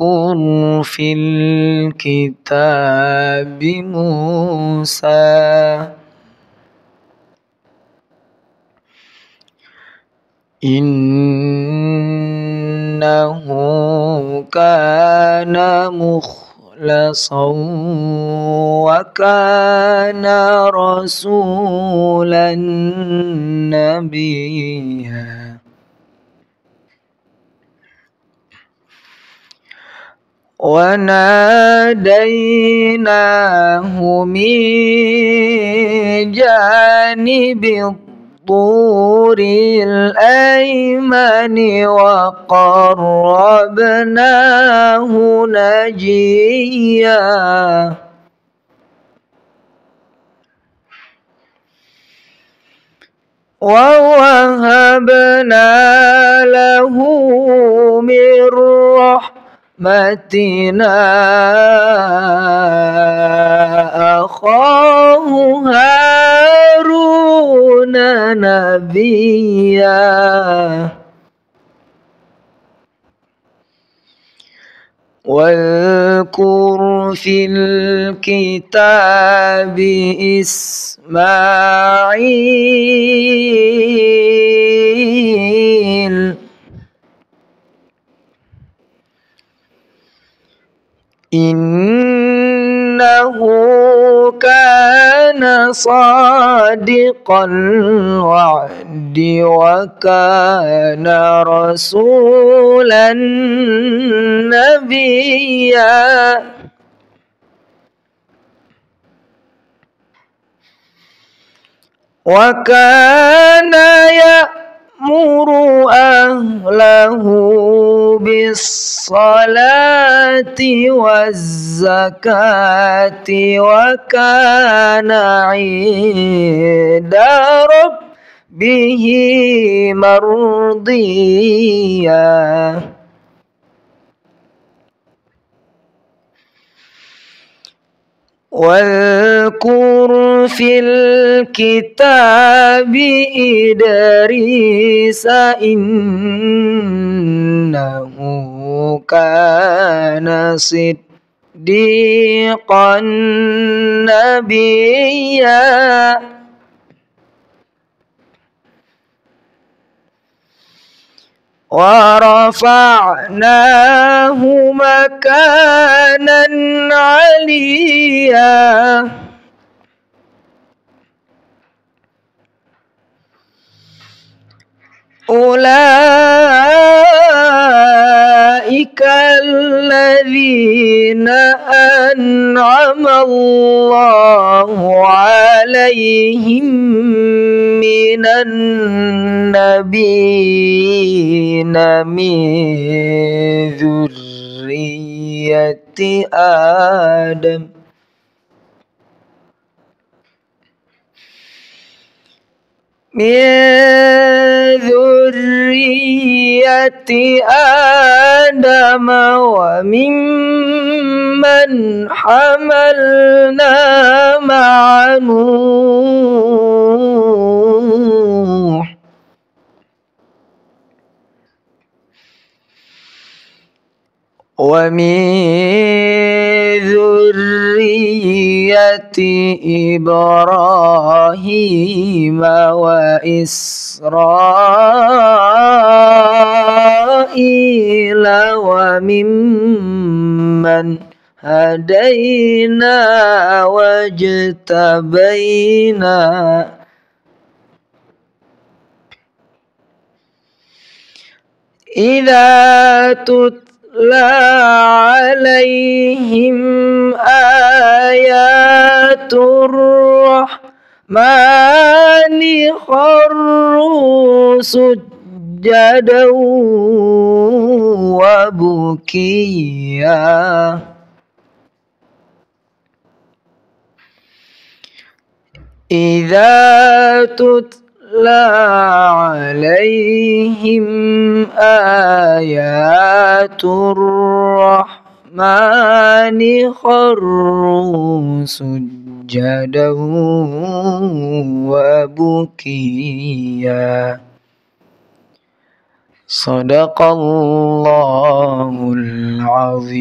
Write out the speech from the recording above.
واذكر في الكتاب موسى. إنه كان مخلصا وكان رسولا نبيا. وناديناه من جانب الطور الأيمن وقربناه نجيا. ووهبنا له من رحمتنا أخاه هارون نبيا. واذكر في الكتاب إسماعيل إنه كان صادق الوعد وكان رسولا نبيا. وكان يأمر أهله بالصلاة والزكاة وكان عند ربه مرضيا. واذكر في الكتاب إدريس إنه كان صديقا نبيا. ورفعناه مكانا عليا. أولئك الذين أنعم الله عليهم من النبيين من ذرية آدم من ذرية آدم وممن حملنا مع نوح. ومن إبراهيم وإسرائيل وممن هدينا واجتبينا إذا تتلى عليهم آيات الرحمن خروا سجدا وبكيا. إذا تتلى عليهم آيات الرحمن خروا سجدا وبكيا. صدق الله العظيم.